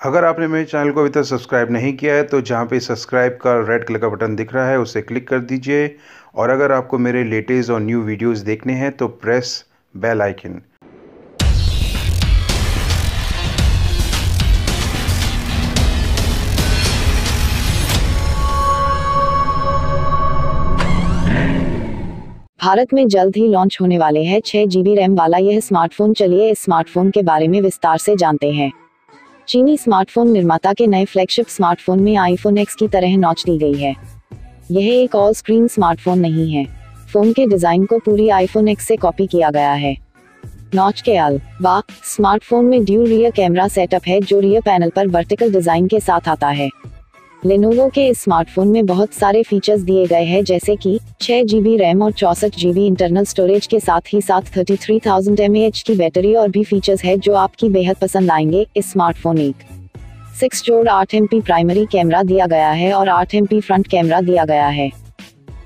अगर आपने मेरे चैनल को अभी तक सब्सक्राइब नहीं किया है तो जहाँ पे सब्सक्राइब का रेड कलर का बटन दिख रहा है, उसे क्लिक कर दीजिए। और अगर आपको मेरे लेटेस्ट और न्यू वीडियोस देखने हैं तो प्रेस बेल आइकन। भारत में जल्द ही लॉन्च होने वाले हैं छह जीबी रैम वाला यह स्मार्टफ़ोन। चलिए इस स्मार्टफ़ोन के बारे में विस्तार से जानते हैं। चीनी स्मार्टफ़ोन निर्माता के नए फ्लैगशिप स्मार्टफ़ोन में आईफोन एक्स की तरह नॉच दी गई है। यह एक ऑल स्क्रीन स्मार्टफ़ोन नहीं है। फ़ोन के डिज़ाइन को पूरी आईफोन एक्स से कॉपी किया गया है। नॉच के अल बा स्मार्टफ़ोन में ड्यू रियर कैमरा सेटअप है जो रियर पैनल पर वर्टिकल डिज़ाइन के साथ आता है। लेनोवो के इस स्मार्टफ़ोन में बहुत सारे फीचर्स दिए गए हैं, जैसे कि छह जीबी रैम और चौसठ जीबी इंटरनल स्टोरेज के साथ ही साथ थर्टी थ्री थाउज़ेंड एम की बैटरी और भी फीचर्स है जो आपकी बेहद पसंद आएँगे इस स्मार्टफ़ोन एक। सिक्स जोड़ आठ एम प्राइमरी कैमरा दिया गया है और आठ एम फ्रंट कैमरा दिया गया है।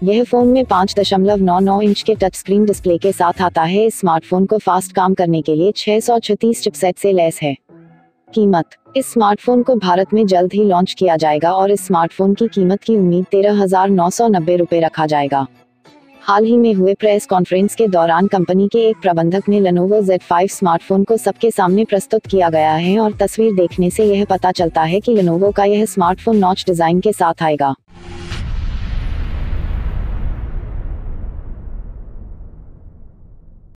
यह फ़ोन में पाँच दशमलव नौ नौ इंच के टच स्क्रीन डिस्प्ले के साथ आता है। इस स्मार्टफ़ोन को फास्ट काम करने के लिए छह सौ छत्तीस चिपसेट से लेस है। कीमत इस स्मार्टफ़ोन को भारत में जल्द ही लॉन्च किया जाएगा और इस स्मार्टफ़ोन की कीमत की उम्मीद तेरह हज़ार नौ सौ नब्बे रूपए रखा जाएगा। हाल ही में हुए प्रेस कॉन्फ्रेंस के दौरान कंपनी के एक प्रबंधक ने लनोवो Z5 स्मार्टफ़ोन को सबके सामने प्रस्तुत किया गया है और तस्वीर देखने से यह पता चलता है कि लनोवो का यह स्मार्टफ़ोन नॉच डिज़ाइन के साथ आएगा।